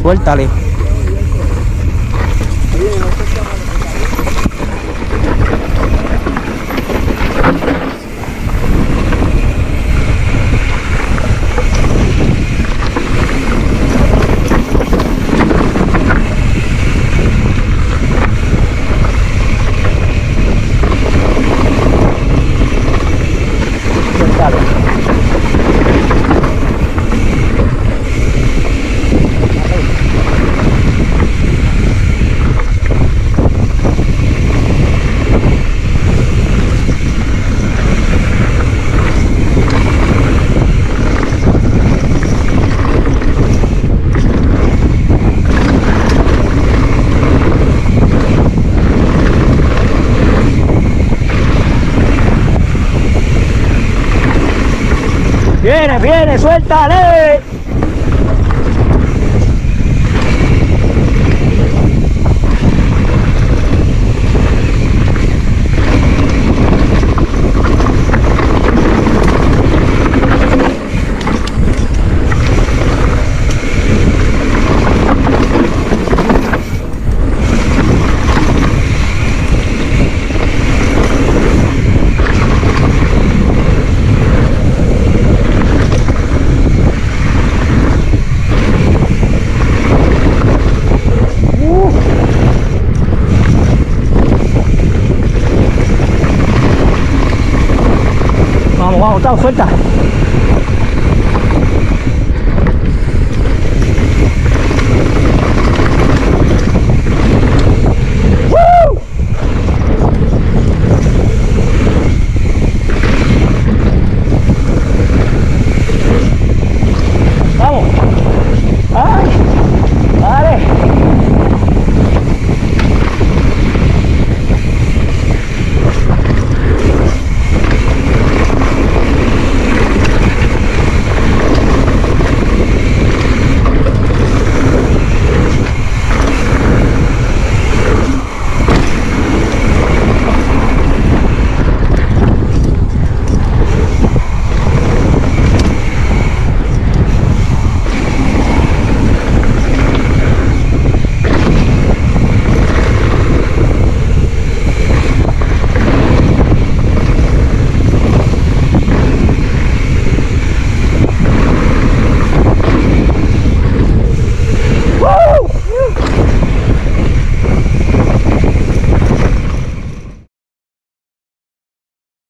Suéltale. Viene, viene, suéltale. wow, wow, suelta.